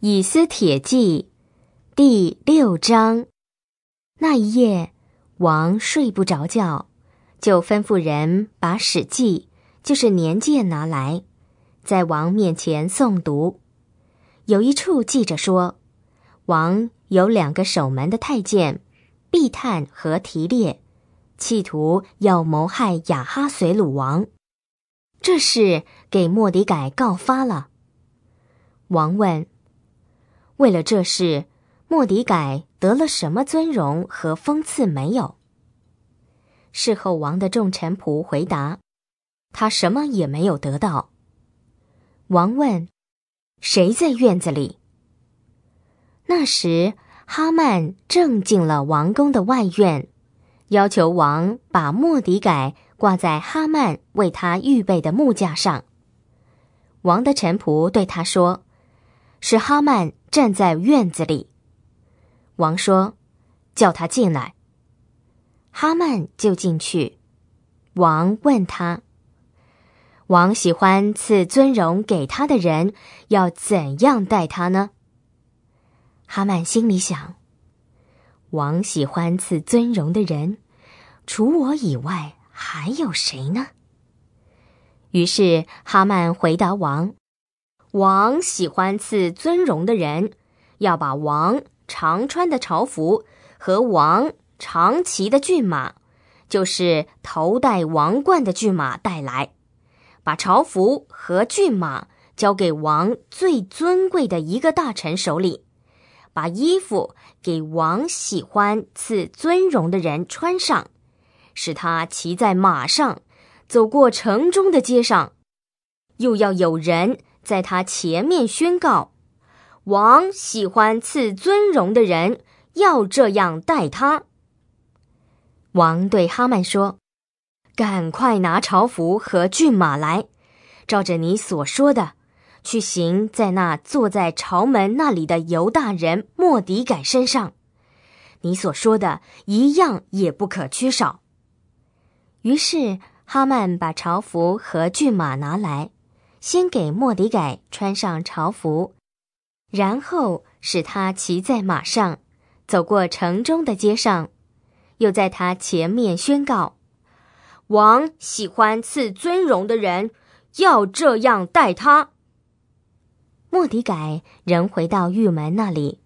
以斯帖记第六章。那一夜，王睡不着觉，就吩咐人把《史记》就是年鉴拿来，在王面前诵读。有一处记着说，王有两个守门的太监，毕探和提列，企图要谋害亚哈随鲁王。这事给莫迪改告发了。王问。为了这事，莫迪改得了什么尊荣和封赐没有？事后，王的众臣仆回答：“他什么也没有得到。”王问：“谁在院子里？”那时，哈曼正进了王宫的外院，要求王把莫迪改挂在哈曼为他预备的木架上。王的臣仆对他说：“是哈曼。”站在院子里，王说：“叫他进来。”哈曼就进去。王问他：“王喜欢赐尊荣给他的人，要怎样待他呢？”哈曼心里想：“王喜欢赐尊荣的人，除我以外还有谁呢？”于是哈曼回答王。王喜欢赐尊荣的人，要把王常穿的朝服和王常骑的骏马，就是头戴王冠的骏马带来，把朝服和骏马交给王最尊贵的一个大臣手里，把衣服给王喜欢赐尊荣的人穿上，使他骑在马上，走过城中的街上，又要有人。在他前面宣告，王喜欢赐尊荣的人，要这样待他。王对哈曼说：“赶快拿朝服和骏马来，照着你所说的，去行在那坐在朝门那里的犹大人莫迪改身上。你所说的一样也不可缺少。”于是哈曼把朝服和骏马拿来。先给莫迪改穿上朝服，然后使他骑在马上，走过城中的街上，又在他前面宣告：“王喜欢赐尊荣的人，要这样待他。”莫迪改仍回到狱门那里，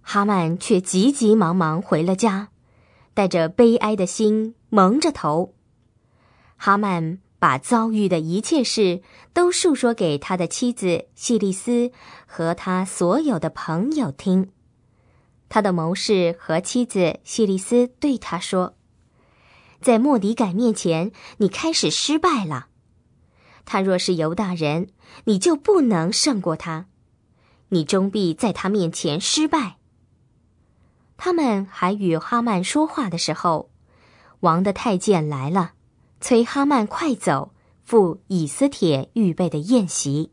哈曼却急急忙忙回了家，带着悲哀的心，蒙着头。哈曼。把遭遇的一切事都述说给他的妻子希利斯和他所有的朋友听。他的谋士和妻子希利斯对他说：“在莫迪改面前，你开始失败了。他若是犹大人，你就不能胜过他，你终必在他面前失败。”他们还与哈曼说话的时候，王的太监来了。催哈曼快走，赴以斯帖预备的宴席。